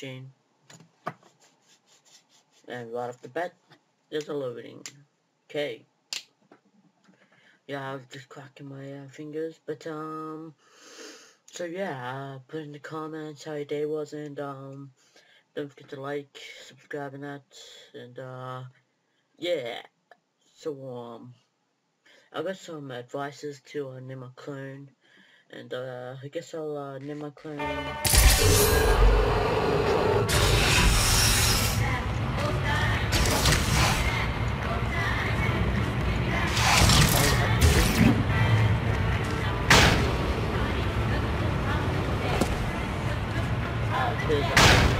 machine. And right off the bat, there's a loading. Okay. Yeah, I was just cracking my uh, fingers, but um, so yeah, uh, put in the comments how your day was, and um, don't forget to like, subscribe, and that, and uh, yeah. So um, I got some advices to uh, name my clone, and uh, I guess I'll uh, name my clone. Wait.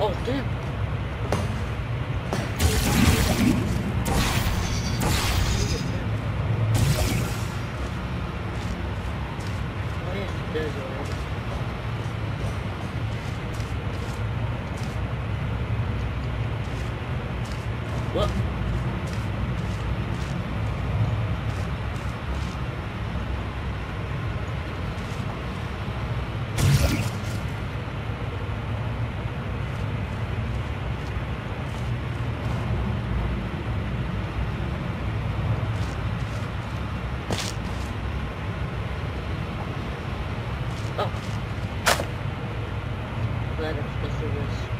Oh, damn. Glad I'm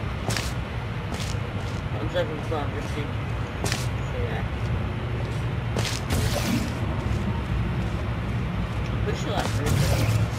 seconds left. Let's see. Yeah. We should have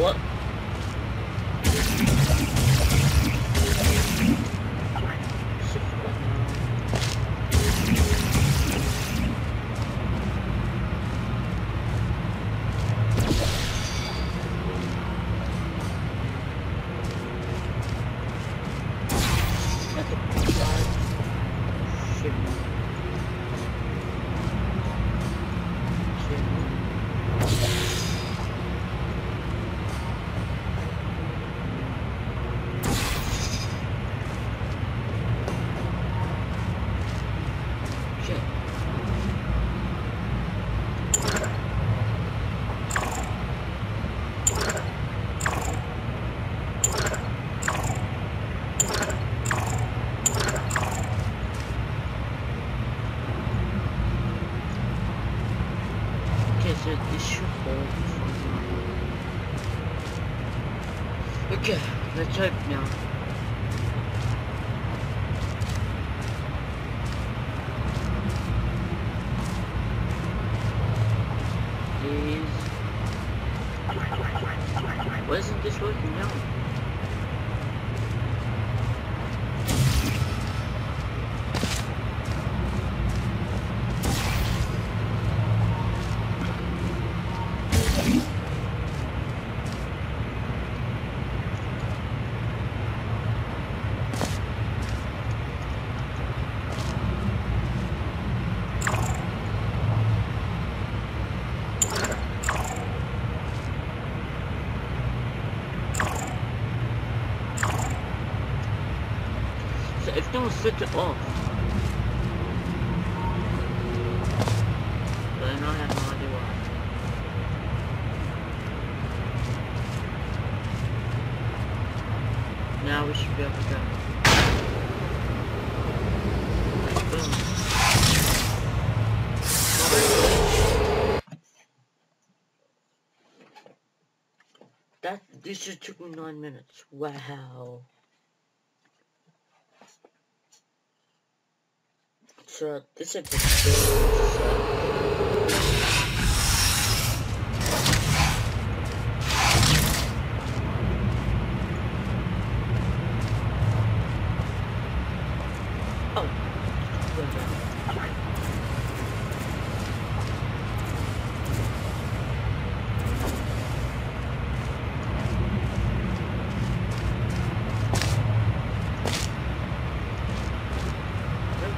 Maybe. No. Not all. I'm having fun just thinking. So yeah. don't switch it off. But. Now we should be able to go. That this just took me nine minutes. Wow. truck. This is oh.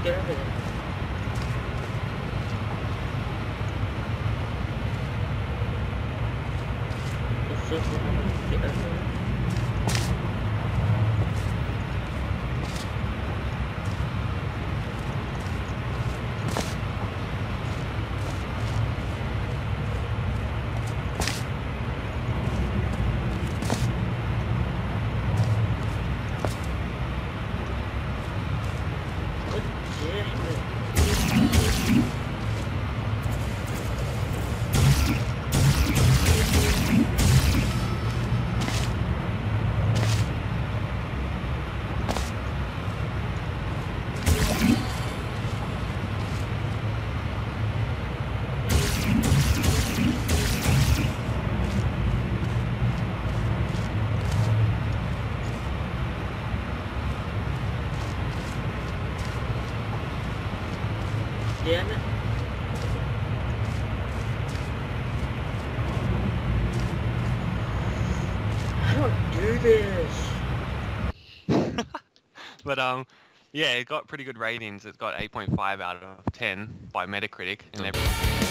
get over there. This. But um, yeah, it got pretty good ratings. It got 8.5 out of 10 by Metacritic and everything.